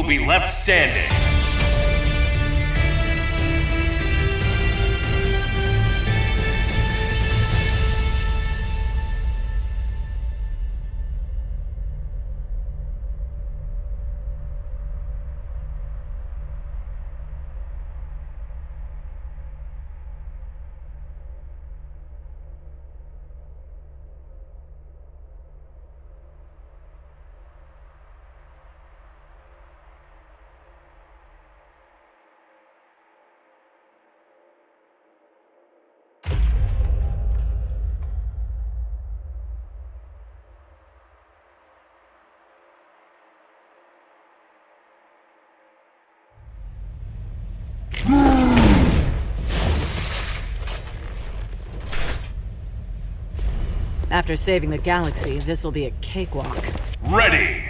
will be left standing. After saving the galaxy, this will be a cakewalk. Ready.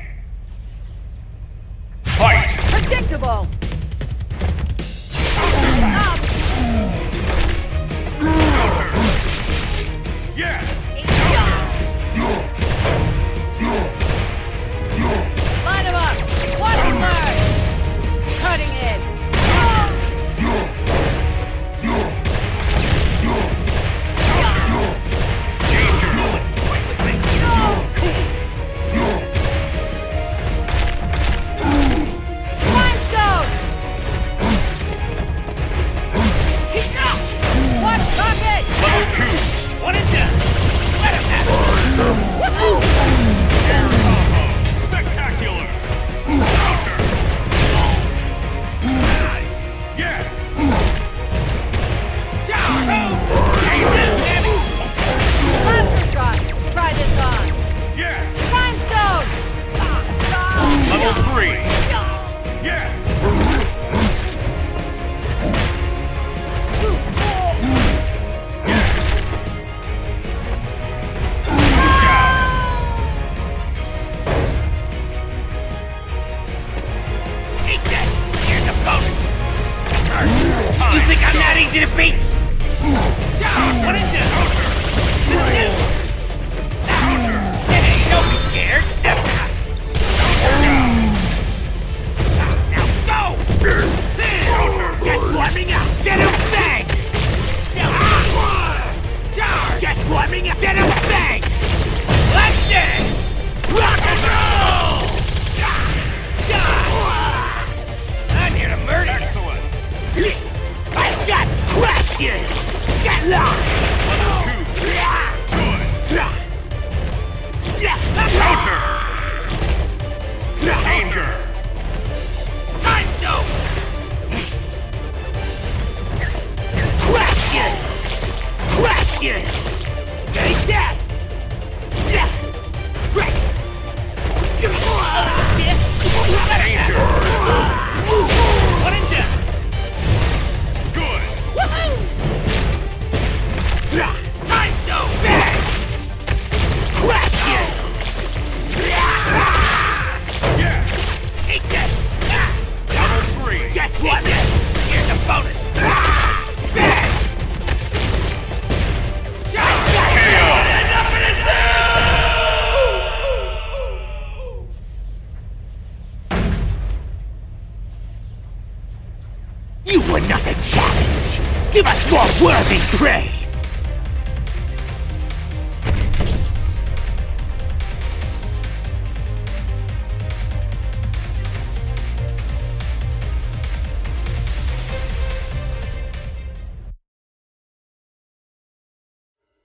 Worthy prey!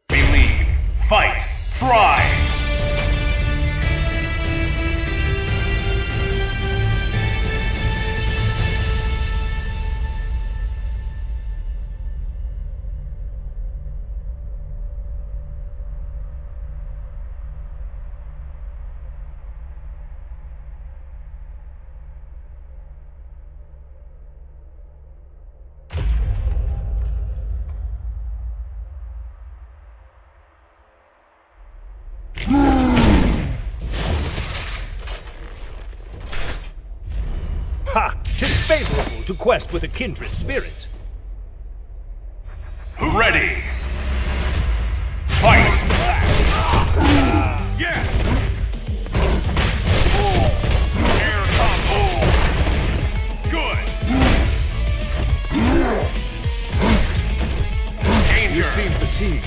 Believe. Fight. Thrive. To quest with a kindred spirit. Ready. Fight. Yes. Air combo. Good. Danger. You seem fatigued.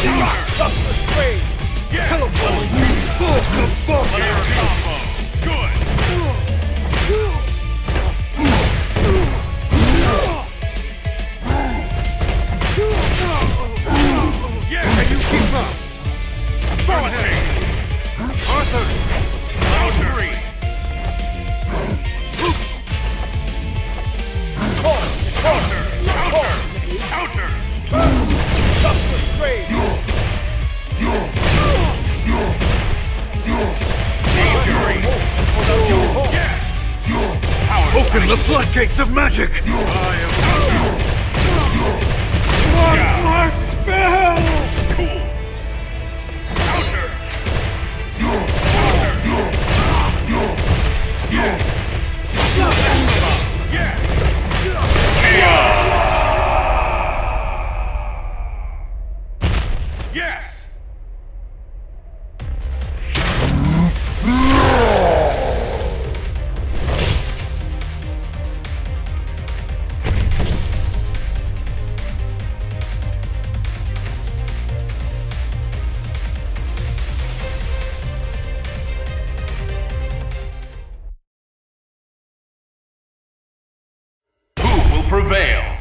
Danger. the strain! Yes. Teleport! Force of fuck! Floodgates of magic! I am What prevail?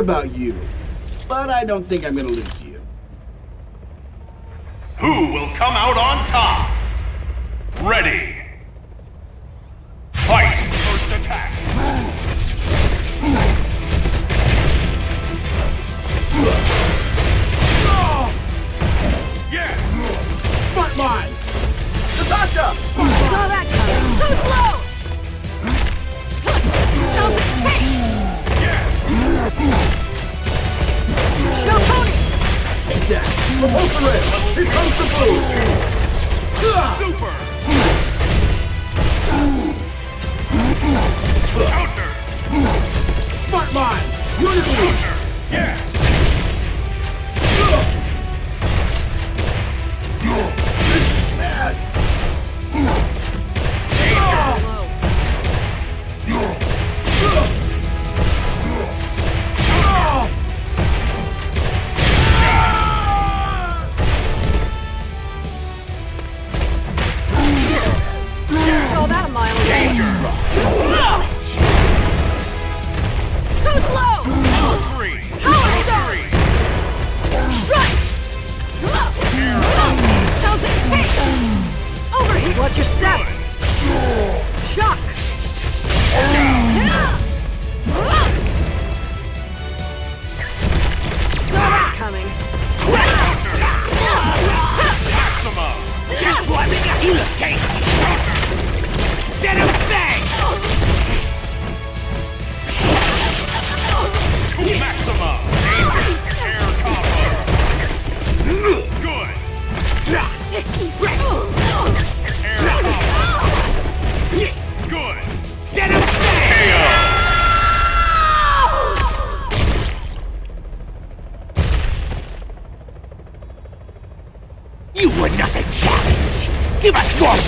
About you, but I don't think I'm gonna lose you. Who will come out on top? Ready. Step!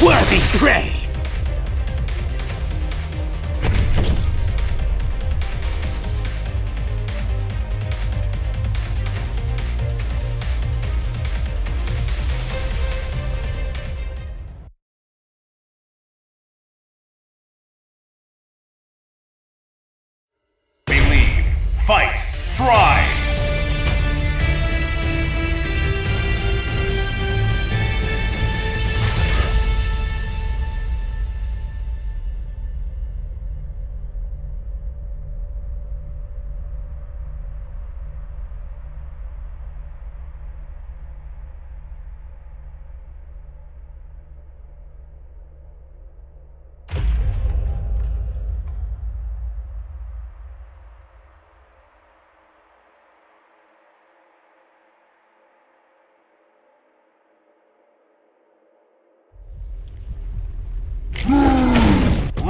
Worthy prey! Believe. Fight.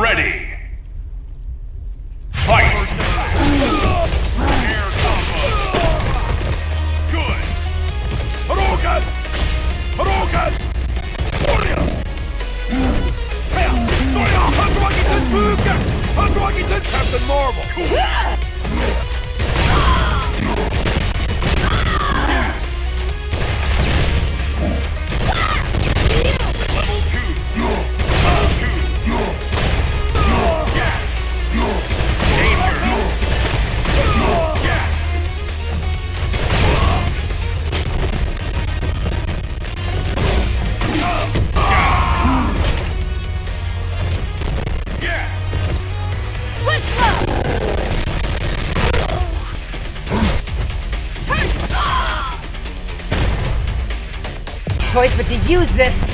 Ready. Fight. Air combo. Good. Hadouken! Hadouken! Orja! Her! Noja! Hadouken buken! Hadouken Captain Marvel! To use this.